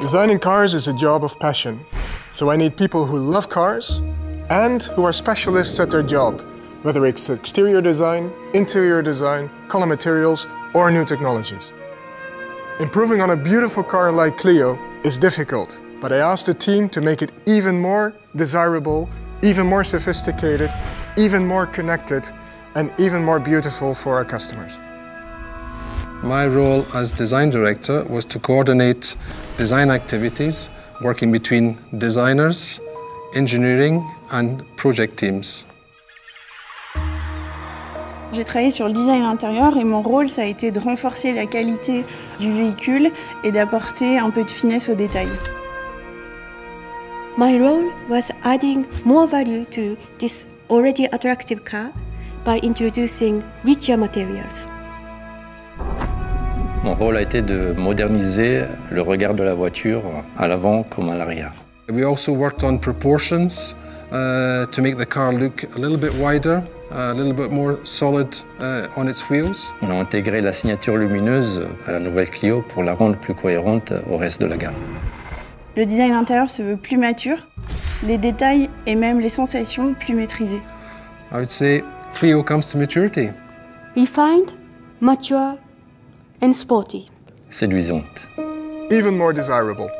Designing cars is a job of passion, so I need people who love cars and who are specialists at their job, whether it's exterior design, interior design, color materials, or new technologies. Improving on a beautiful car like Clio is difficult, but I asked the team to make it even more desirable, even more sophisticated, even more connected, and even more beautiful for our customers. My role as design director was to coordinate design activities working between designers, engineering and project teams. J'ai travaillé sur le design intérieur et mon rôle, ça a été de renforcer la qualité du véhicule et d'apporter un peu de finesse aux détails. My role was adding more value to this already attractive car by introducing richer materials. Mon rôle a été de moderniser le regard de la voiture à l'avant comme à l'arrière. We also worked on proportions uh, to make the car look a little bit wider, a little bit more solid uh, on its wheels. On a intégré la signature lumineuse à la nouvelle Clio pour la rendre plus cohérente au reste de la gamme. Le design intérieur se veut plus mature, les détails et même les sensations plus maîtrisées. I would say Clio comes to maturity. Refined, mature, and sporty. Séduisante. Even more desirable.